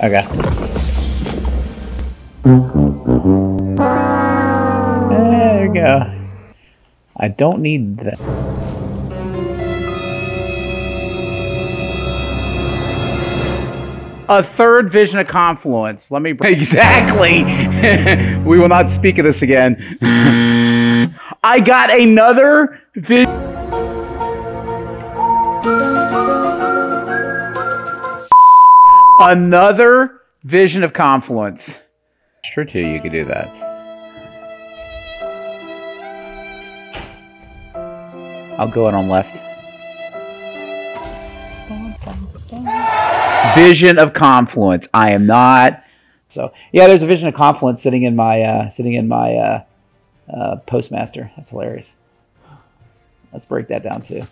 Okay. There you go. I don't need that. A third vision of confluence. Let me. Exactly! we will not speak of this again. I got another vision. Another vision of confluence. Sure, too, you could do that. I'll go in on left. Vision of confluence. I am not. So yeah, there's a vision of confluence sitting in my uh, sitting in my uh, uh, postmaster. That's hilarious. Let's break that down too.